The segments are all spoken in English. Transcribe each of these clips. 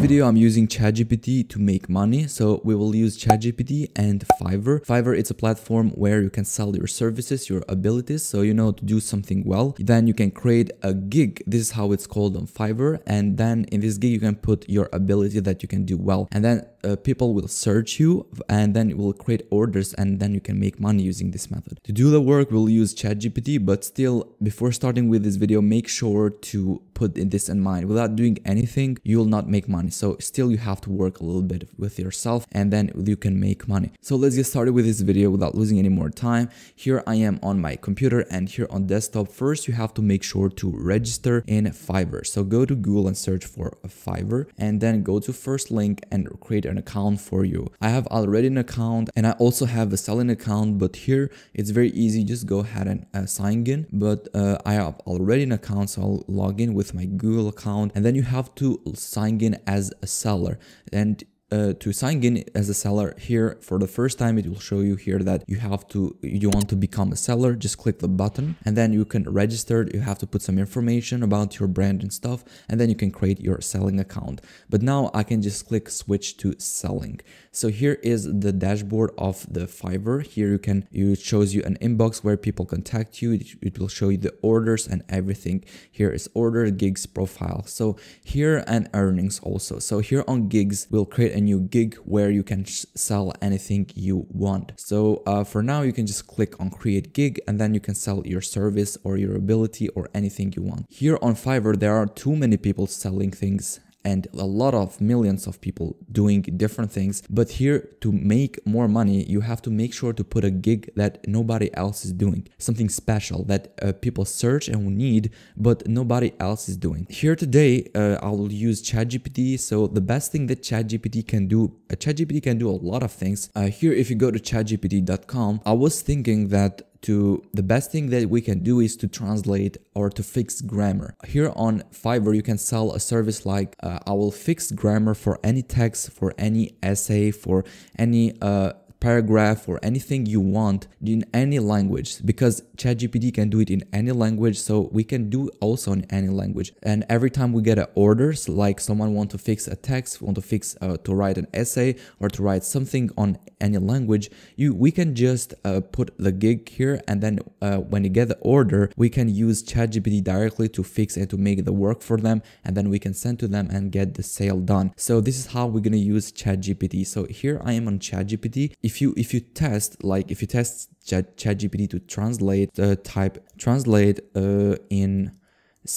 video, I'm using ChatGPT to make money. So we will use ChatGPT and Fiverr. Fiverr, it's a platform where you can sell your services, your abilities. So you know to do something well. Then you can create a gig. This is how it's called on Fiverr. And then in this gig, you can put your ability that you can do well. And then uh, people will search you and then it will create orders and then you can make money using this method. To do the work, we'll use ChatGPT, but still, before starting with this video, make sure to put this in mind. Without doing anything, you'll not make money. So still you have to work a little bit with yourself and then you can make money. So let's get started with this video without losing any more time. Here I am on my computer and here on desktop. First, you have to make sure to register in Fiverr. So go to Google and search for Fiverr and then go to first link and create an account for you. I have already an account and I also have a selling account, but here it's very easy. Just go ahead and uh, sign in. But uh, I have already an account, so I'll log in with my Google account and then you have to sign in as a seller. And uh, to sign in as a seller here for the first time it will show you here that you have to you want to become a seller. Just click the button and then you can register. You have to put some information about your brand and stuff and then you can create your selling account. But now i can just click switch to selling. So here is the dashboard of the fiverr. Here you can you shows you an inbox where people contact you. It, it will show you the orders and everything. Here is order gigs profile. So here and earnings also. So here on gigs we'll create a new gig where you can sell anything you want. So uh, for now, you can just click on create gig and then you can sell your service or your ability or anything you want. Here on Fiverr, there are too many people selling things and a lot of millions of people doing different things. But here to make more money, you have to make sure to put a gig that nobody else is doing, something special that uh, people search and need, but nobody else is doing. Here today, uh, I'll use ChatGPT. So the best thing that ChatGPT can do, uh, ChatGPT can do a lot of things. Uh, here, if you go to chatgpt.com, I was thinking that to the best thing that we can do is to translate or to fix grammar. Here on Fiverr, you can sell a service like uh, I will fix grammar for any text, for any essay, for any uh, paragraph or anything you want in any language because ChatGPT can do it in any language so we can do also in any language. And every time we get an orders like someone want to fix a text want to fix uh, to write an essay or to write something on any language you we can just uh, put the gig here and then uh, when you get the order we can use ChatGPT directly to fix and to make the work for them and then we can send to them and get the sale done. So this is how we're gonna use ChatGPT. So here I am on ChatGPT if you if you test like if you test Chat ChatGPT to translate uh, type translate uh, in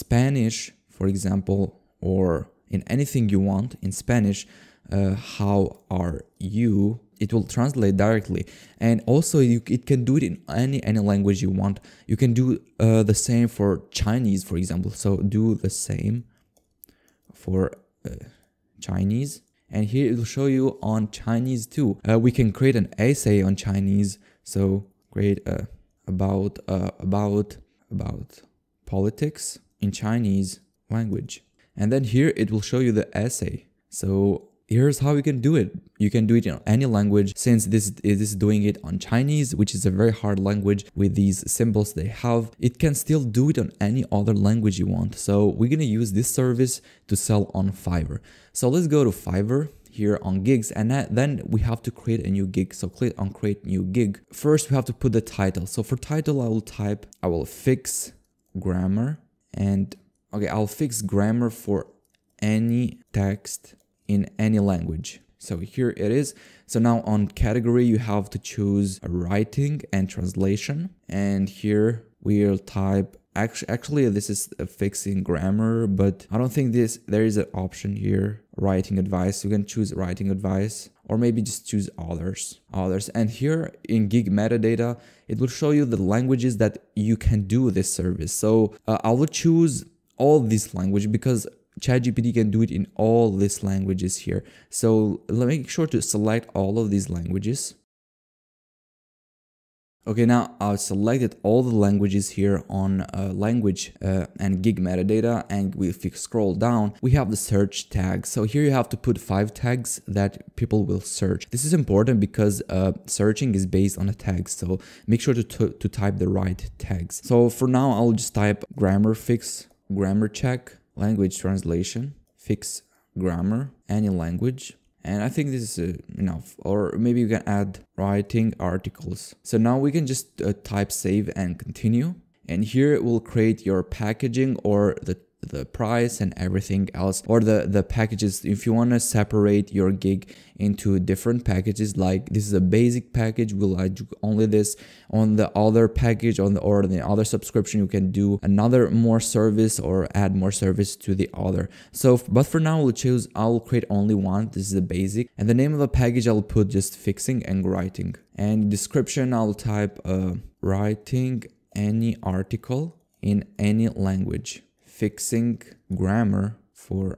Spanish, for example, or in anything you want in Spanish, uh, how are you? It will translate directly, and also you, it can do it in any any language you want. You can do uh, the same for Chinese, for example. So do the same for uh, Chinese and here it will show you on Chinese too. Uh, we can create an essay on Chinese. So create a about uh, about about politics in Chinese language. And then here it will show you the essay. So here's how you can do it. You can do it in any language since this is doing it on Chinese, which is a very hard language with these symbols they have. It can still do it on any other language you want. So we're going to use this service to sell on Fiverr. So let's go to Fiverr here on gigs and then we have to create a new gig so click on create new gig first we have to put the title so for title i will type i will fix grammar and okay i'll fix grammar for any text in any language. So here it is. So now on category, you have to choose writing and translation. And here we'll type, actually, actually this is a fixing grammar, but I don't think this, there is an option here, writing advice. You can choose writing advice or maybe just choose others, others. And here in gig metadata, it will show you the languages that you can do this service. So uh, I will choose all these language because ChatGPT can do it in all these languages here. So make sure to select all of these languages. Okay, now I've selected all the languages here on uh, language uh, and gig metadata and if you scroll down, we have the search tag. So here you have to put five tags that people will search. This is important because uh, searching is based on a tag. So make sure to, to type the right tags. So for now, I'll just type grammar fix, grammar check, language translation, fix grammar, any language. And I think this is uh, enough. Or maybe you can add writing articles. So now we can just uh, type save and continue. And here it will create your packaging or the the price and everything else or the the packages. If you want to separate your gig into different packages like this is a basic package will I do only this. On the other package on the or the other subscription you can do another more service or add more service to the other. So but for now we'll choose I'll create only one. This is a basic. And the name of the package I'll put just fixing and writing. And description I'll type uh, writing any article in any language fixing grammar for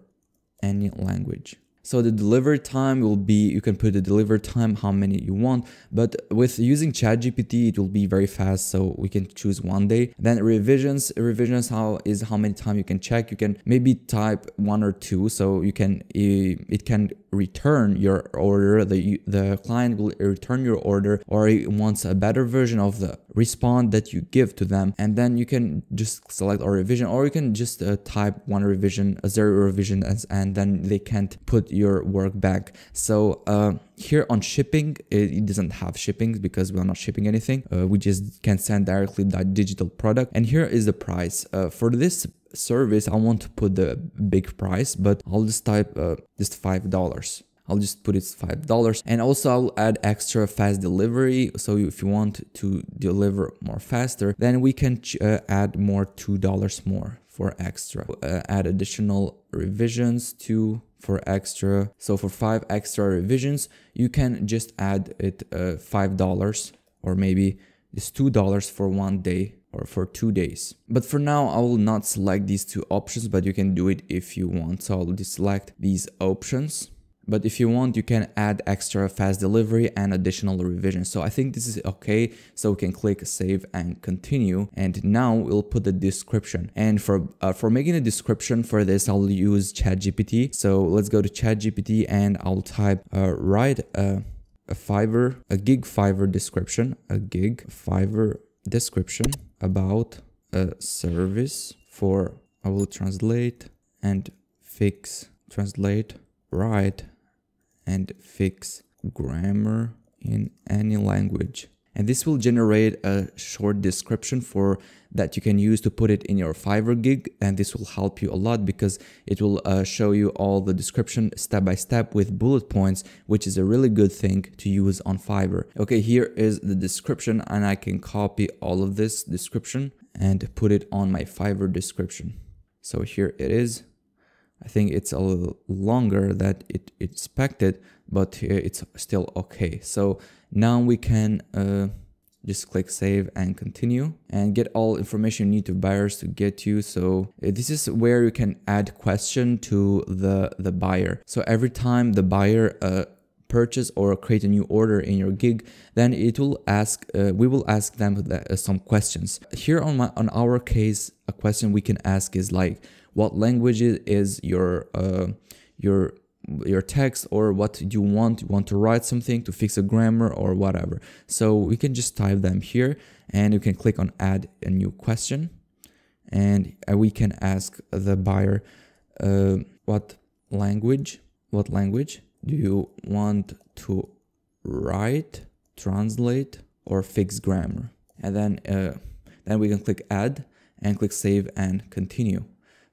any language. So the delivery time will be, you can put the delivery time, how many you want, but with using ChatGPT, it will be very fast. So we can choose one day. Then revisions, revisions how is how many time you can check. You can maybe type one or two. So you can, it can return your order. The, the client will return your order or he wants a better version of the response that you give to them. And then you can just select a revision or you can just uh, type one revision, a zero revision, and, and then they can't put your work back. So uh, here on shipping, it, it, doesn't have shipping because we're not shipping anything. Uh, we just can send directly that digital product. And here is the price. Uh, for this service, I want to put the big price, but I'll just type uh, just $5. I'll just put it $5 and also I'll add extra fast delivery so if you want to deliver more faster then we can uh, add more $2 more for extra uh, add additional revisions to for extra. So for five extra revisions, you can just add it uh, $5 or maybe it's $2 for one day or for two days. But for now, I will not select these two options, but you can do it if you want. So I'll deselect these options but if you want, you can add extra fast delivery and additional revision. So I think this is okay. So we can click save and continue. And now we'll put the description. And for uh, for making a description for this, I'll use ChatGPT. So let's go to ChatGPT and I'll type uh, write a, a Fiverr, a gig Fiverr description, a gig Fiverr description about a service for, I will translate and fix, translate, write and fix grammar in any language. And this will generate a short description for that you can use to put it in your Fiverr gig. And this will help you a lot because it will uh, show you all the description step by step with bullet points, which is a really good thing to use on Fiverr. Okay, here is the description and I can copy all of this description and put it on my Fiverr description. So here it is. I think it's a little longer than it expected, but it's still okay. So now we can uh, just click save and continue and get all information you need to buyers to get you. So uh, this is where you can add question to the, the buyer. So every time the buyer uh, purchase or create a new order in your gig, then it will ask, uh, we will ask them some questions. Here on my, on our case, a question we can ask is like, what language is your uh, your your text or what do you want you want to write something to fix a grammar or whatever. So we can just type them here and you can click on add a new question and uh, we can ask the buyer uh, what language what language do you want to write translate or fix grammar? And then uh, then we can click add and click save and continue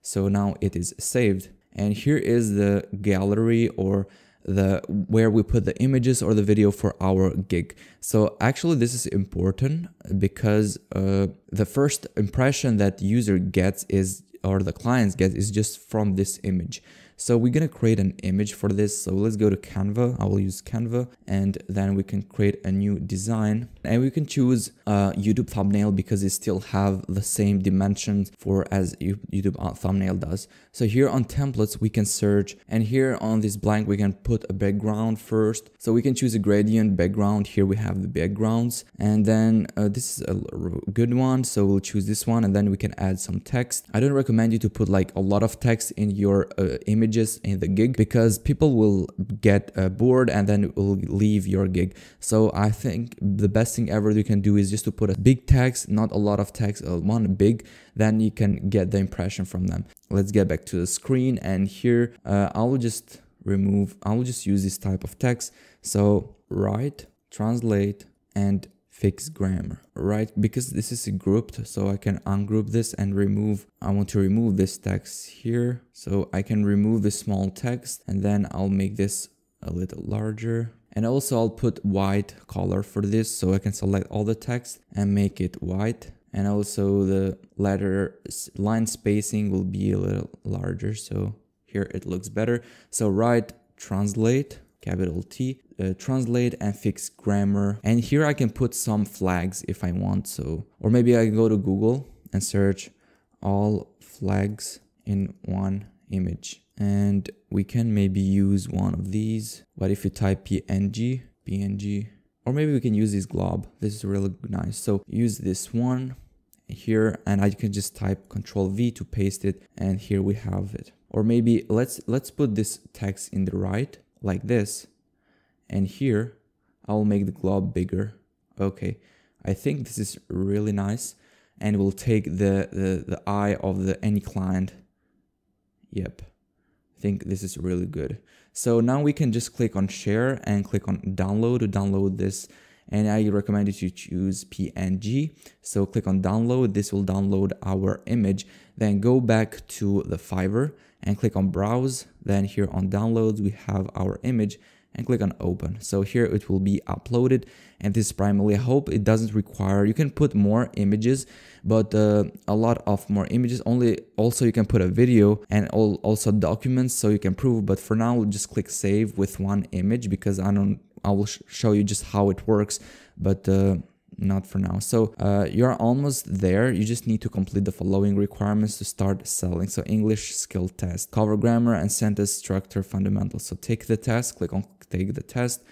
so now it is saved. And here is the gallery or the where we put the images or the video for our gig. So actually this is important because uh, the first impression that user gets is or the clients get is just from this image. So we're gonna create an image for this. So let's go to Canva. I will use Canva and then we can create a new design and we can choose a YouTube thumbnail because it still have the same dimensions for as YouTube thumbnail does. So here on templates, we can search and here on this blank, we can put a background first. So we can choose a gradient background. Here we have the backgrounds and then uh, this is a good one. So we'll choose this one and then we can add some text. I don't recommend you to put like a lot of text in your uh, image images in the gig because people will get uh, bored and then will leave your gig. So I think the best thing ever you can do is just to put a big text, not a lot of text, uh, one big, then you can get the impression from them. Let's get back to the screen and here uh, I'll just remove, I'll just use this type of text. So write, translate, and fix grammar, right? Because this is grouped, so I can ungroup this and remove, I want to remove this text here. So I can remove the small text and then I'll make this a little larger. And also I'll put white color for this so I can select all the text and make it white. And also the letter line spacing will be a little larger. So here it looks better. So write, translate, capital T, uh, translate and fix grammar. And here I can put some flags if I want so. Or maybe I can go to Google and search all flags in one image. And we can maybe use one of these. But if you type PNG, PNG, or maybe we can use this glob. This is really nice. So use this one here and I can just type control V to paste it and here we have it. Or maybe let's let's put this text in the right like this. And here I'll make the glob bigger. Okay. I think this is really nice. And we'll take the, the, the eye of the any client. Yep. I think this is really good. So now we can just click on share and click on download to download this. And I recommend you to choose PNG. So click on download, this will download our image. Then go back to the Fiverr and click on browse. Then here on downloads, we have our image and click on open. So here it will be uploaded and this primarily I hope it doesn't require, you can put more images, but uh, a lot of more images only also you can put a video and all, also documents so you can prove, but for now just click save with one image because I don't, I will sh show you just how it works, but uh, not for now. So uh, you're almost there. You just need to complete the following requirements to start selling. So English skill test, cover grammar and sentence structure fundamentals. So take the test, click on take the test,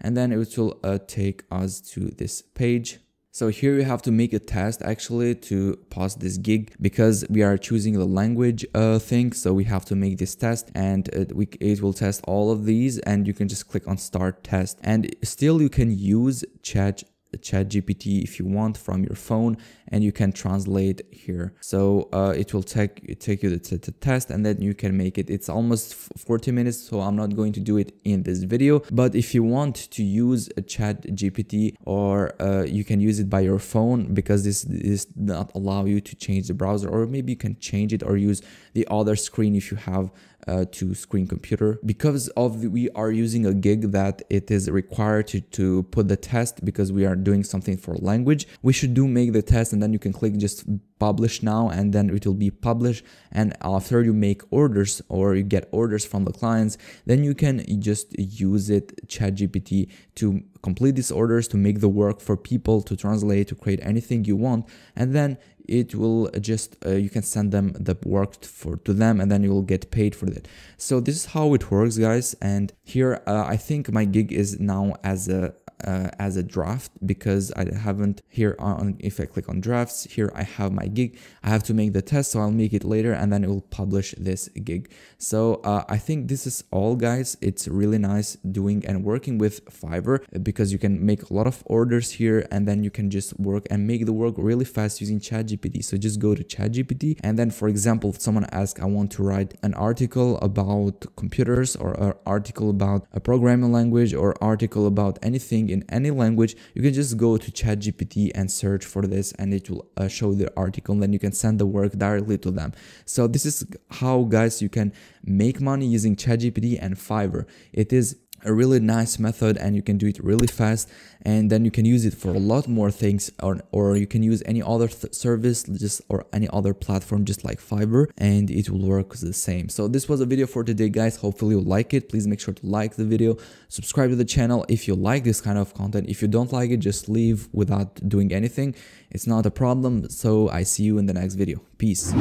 and then it will uh, take us to this page. So here you have to make a test actually to pass this gig because we are choosing the language uh, thing. So we have to make this test and it, we, it will test all of these and you can just click on start test and still you can use chat chat gpt if you want from your phone and you can translate here. So uh, it will take take you to the test and then you can make it. It's almost 40 minutes so i'm not going to do it in this video. But if you want to use a chat gpt or uh, you can use it by your phone because this is not allow you to change the browser or maybe you can change it or use the other screen if you have uh, to screen computer. Because of the, we are using a gig that it is required to, to put the test because we are doing something for language we should do make the test and then you can click just publish now and then it will be published. And after you make orders or you get orders from the clients then you can just use it chat gpt to complete these orders to make the work for people to translate to create anything you want. And then it will just uh, you can send them the work for to them and then you will get paid for it so this is how it works guys. And here uh, i think my gig is now as a uh, as a draft because I haven't here on if I click on drafts here I have my gig. I have to make the test so I'll make it later and then it will publish this gig. So uh, I think this is all guys. It's really nice doing and working with Fiverr because you can make a lot of orders here and then you can just work and make the work really fast using ChatGPT. So just go to ChatGPT and then for example if someone asks I want to write an article about computers or an article about a programming language or article about anything in any language, you can just go to ChatGPT and search for this and it will uh, show the article and then you can send the work directly to them. So this is how guys you can make money using ChatGPT and Fiverr. It is a really nice method and you can do it really fast and then you can use it for a lot more things or, or you can use any other service just or any other platform just like Fiverr and it will work the same. So this was a video for today guys. Hopefully you like it. Please make sure to like the video, subscribe to the channel if you like this kind of content. If you don't like it, just leave without doing anything. It's not a problem. So I see you in the next video. Peace.